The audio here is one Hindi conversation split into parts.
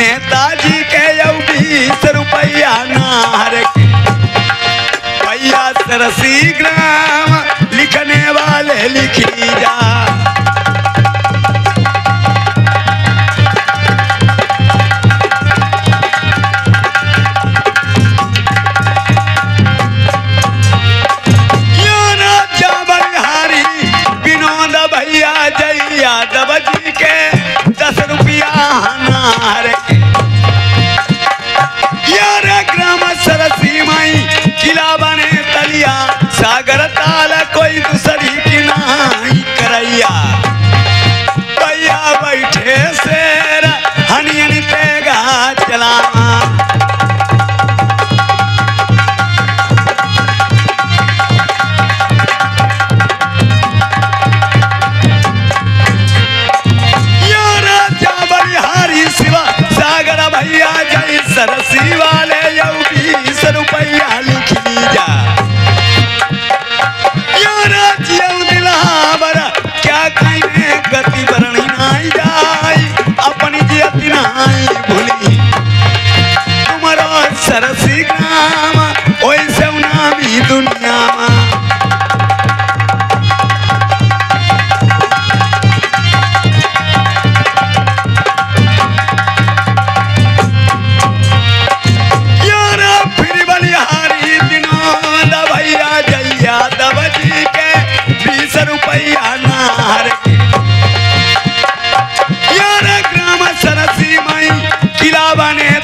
नेताजी के बीस रुपया नार के। भैया सरसी ग्राम लिखने वाले लिखी जा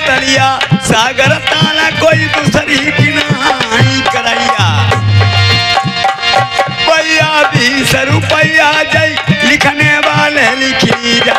तलिया सागर ताला कोई दूसरी की नहीं करैया पैया बीस रुपैया जय लिखने वाले लिखी जा।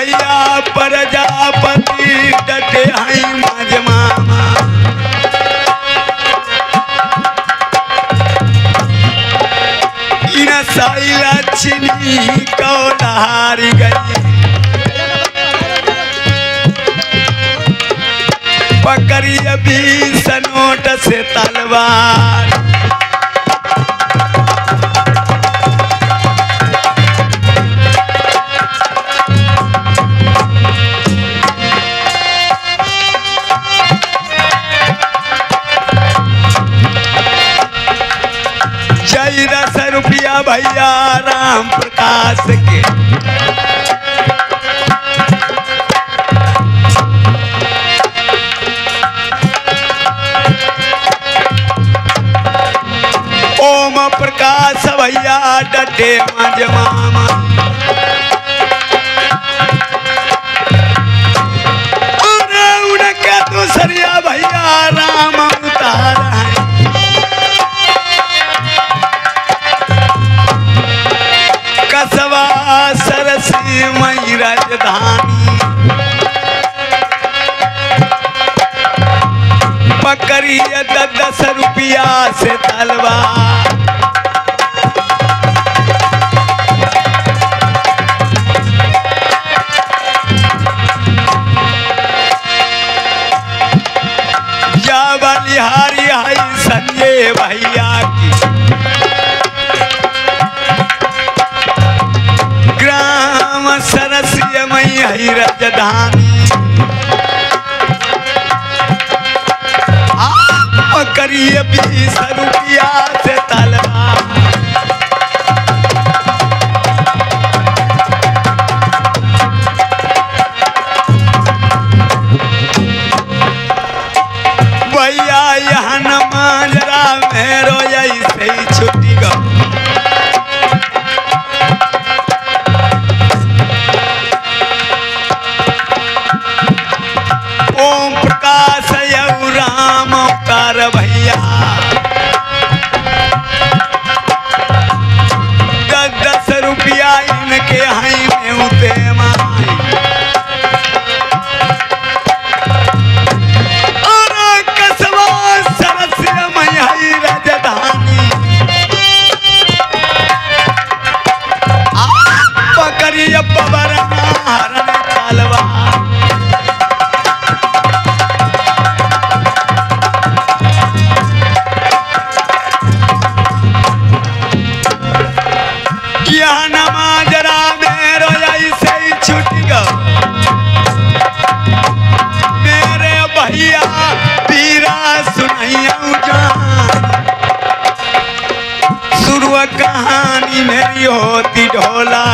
भैया प्रजापति डटे हई मजमामा लक्ष्मी को नहारी गई। पकड़िए भी सनोट से तलवार। दस रुपया भैया राम प्रकाश के ओम प्रकाश भैया डटे मजमा करिए दस रुपया से तलवा बलिहारी भैया की। ग्राम सरस्य मई है रजधानी। करिए बीस रुपया से शुरू कहानी मेरी होती ढोला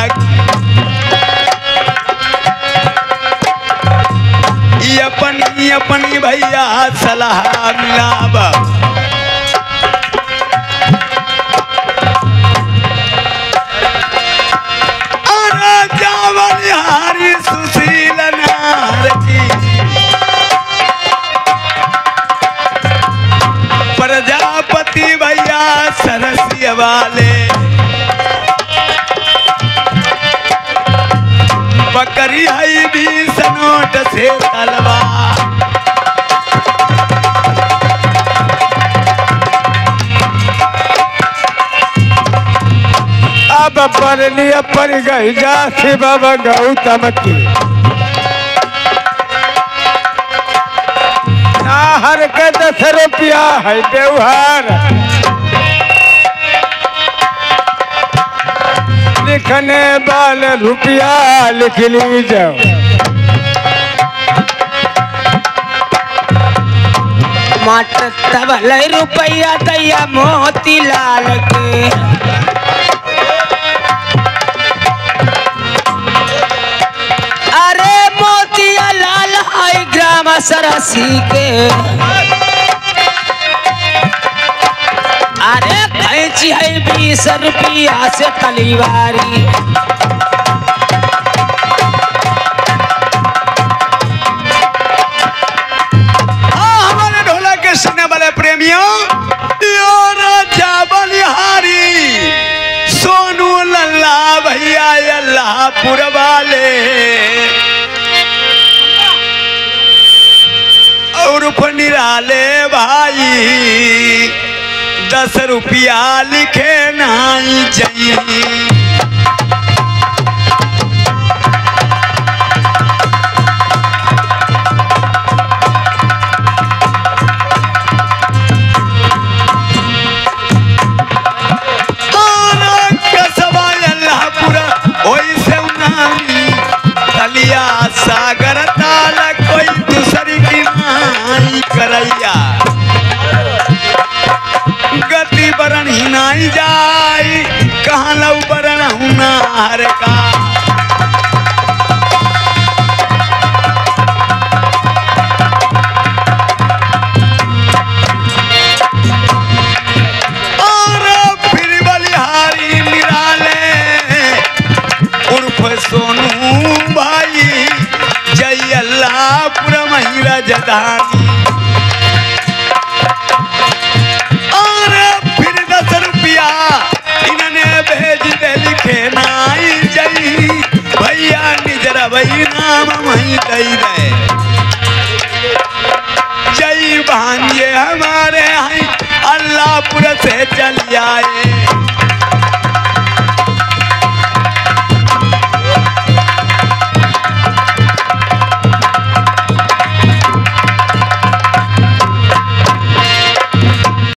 ये अपनी अपनी भैया सलाह मिलावा जावल हारी सुशील वाले। बकरी है भी सनोट से तलवा अब परलिय पर गई जासी बाबा गौतम की। नाहर के दस रुपया है व्यवहार लिखने वाले रुपया लिख मट तबल रुपया दैया मोती लाल के। अरे मोतिया लाल है ग्राम सरसी के। अरे कैची है बीस रुपया से तलीवारी। हमारे ढोला के सुनने वाले प्रेमियों बलिहारी, सोनू भैया और निराले भाई दस रुपया लिखे नहीं जई कहाँ लऊ बरन का। सोनू भाई जय अल्लाहपुर महिला जदानी।